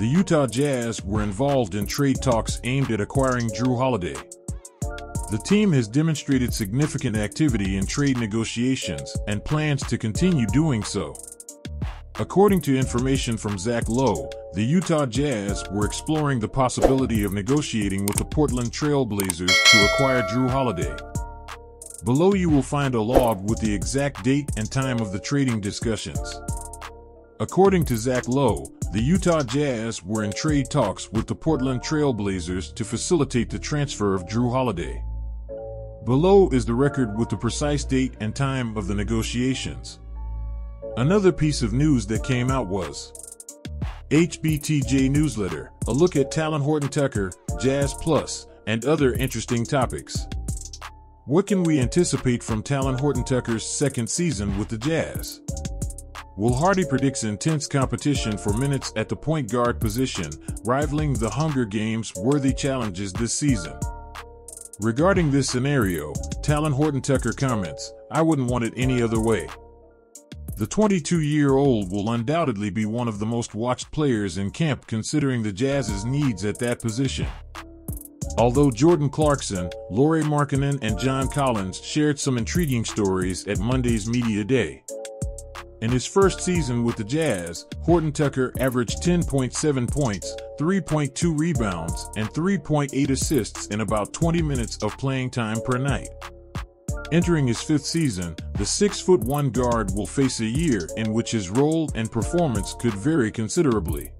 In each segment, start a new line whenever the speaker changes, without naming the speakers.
the Utah Jazz were involved in trade talks aimed at acquiring Jrue Holiday. The team has demonstrated significant activity in trade negotiations and plans to continue doing so. According to information from Zach Lowe, the Utah Jazz were exploring the possibility of negotiating with the Portland Trail Blazers to acquire Jrue Holiday. Below you will find a log with the exact date and time of the trading discussions. According to Zach Lowe, the Utah Jazz were in trade talks with the Portland Trail Blazers to facilitate the transfer of Jrue Holiday. Below is the record with the precise date and time of the negotiations. Another piece of news that came out was HBTJ Newsletter, a look at Talen Horton Tucker, Jazz Plus, and other interesting topics. What can we anticipate from Talen Horton Tucker's second season with the Jazz? Will Hardy predicts intense competition for minutes at the point guard position, rivaling the Hunger Games worthy challenges this season. Regarding this scenario, Talen Horton Tucker comments, I wouldn't want it any other way. The 22 year old will undoubtedly be one of the most watched players in camp considering the Jazz's needs at that position. Although Jordan Clarkson, Lauri Markkanen, and John Collins shared some intriguing stories at Monday's Media Day. In his first season with the Jazz, Horton Tucker averaged 10.7 points, 3.2 rebounds, and 3.8 assists in about 20 minutes of playing time per night. Entering his fifth season, the 6'1 guard will face a year in which his role and performance could vary considerably.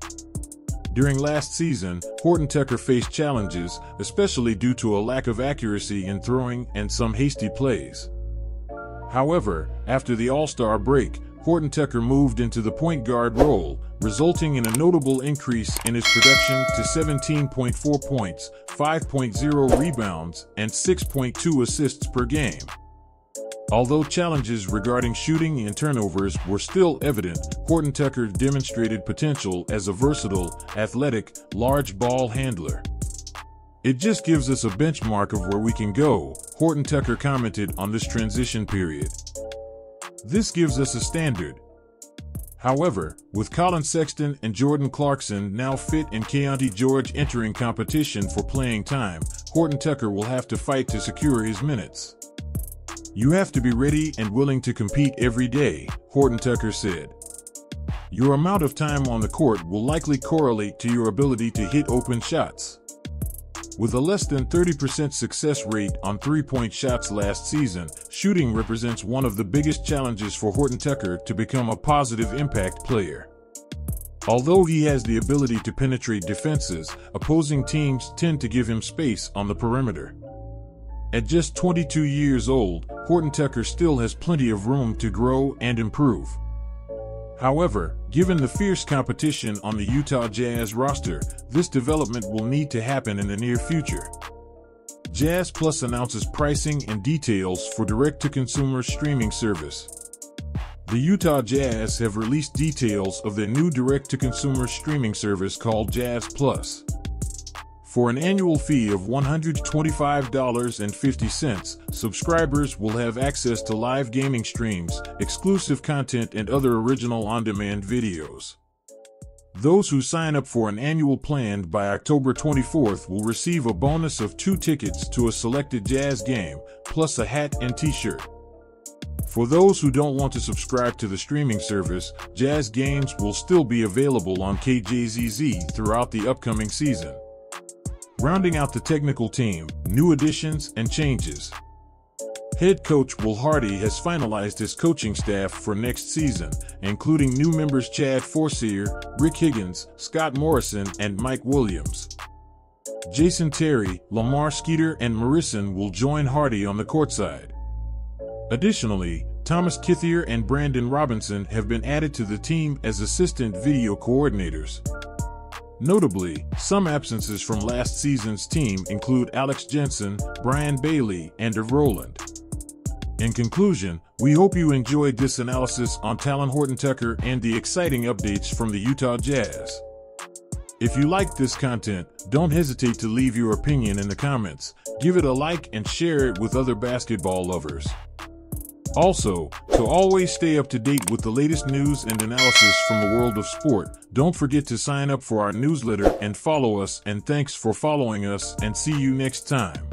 During last season, Horton Tucker faced challenges, especially due to a lack of accuracy in throwing and some hasty plays. However, after the All Star break, Horton Tucker moved into the point guard role, resulting in a notable increase in his production to 17.4 points, 5.0 rebounds, and 6.2 assists per game. Although challenges regarding shooting and turnovers were still evident, Horton Tucker demonstrated potential as a versatile, athletic, large ball handler. It just gives us a benchmark of where we can go, Horton Tucker commented on this transition period. This gives us a standard. However, with Collin Sexton and Jordan Clarkson now fit and Keyonte George entering competition for playing time, Horton Tucker will have to fight to secure his minutes. You have to be ready and willing to compete every day, Horton Tucker said. Your amount of time on the court will likely correlate to your ability to hit open shots. With a less than 30% success rate on three point shots last season, shooting represents one of the biggest challenges for Horton Tucker to become a positive impact player. Although he has the ability to penetrate defenses, opposing teams tend to give him space on the perimeter. At just 22 years old, Horton Tucker still has plenty of room to grow and improve. However, given the fierce competition on the Utah Jazz roster, this development will need to happen in the near future. Jazz Plus announces pricing and details for direct to consumer streaming service. The Utah Jazz have released details of their new direct to consumer streaming service called Jazz Plus. For an annual fee of $125.50, subscribers will have access to live gaming streams, exclusive content, and other original on demand videos. Those who sign up for an annual plan by October 24th will receive a bonus of two tickets to a selected jazz game, plus a hat and t shirt. For those who don't want to subscribe to the streaming service, Jazz games will still be available on KJZZ throughout the upcoming season. Rounding out the technical team, new additions and changes. Head coach Will Hardy has finalized his coaching staff for next season, including new members Chad Forcier, Rick Higgins, Scott Morrison, and Mike Williams. Jason Terry, Lamar Skeeter, and Morrison will join Hardy on the courtside. Additionally, Thomas Kithier and Brandon Robinson have been added to the team as assistant video coordinators. Notably, some absences from last season's team include Alex Jensen, Brian Bailey, and Irv Roland. In conclusion, we hope you enjoyed this analysis on Talen Horton Tucker and the exciting updates from the Utah Jazz. If you liked this content, don't hesitate to leave your opinion in the comments, give it a like, and share it with other basketball lovers. Also, to always stay up to date with the latest news and analysis from the world of sport, don't forget to sign up for our newsletter and follow us and thanks for following us and see you next time.